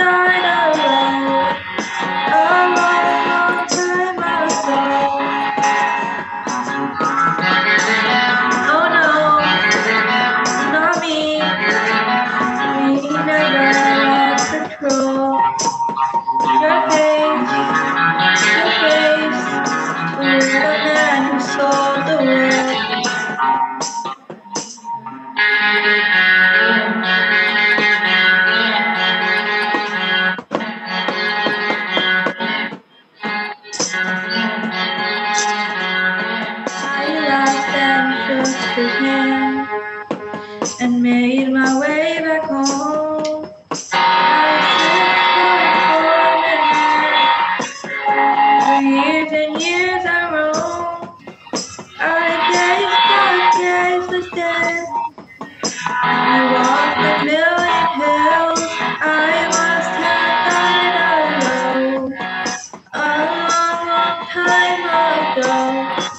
star. after hand and made my way back home. I years and years walked million hills. I must have died alone a long, long time ago.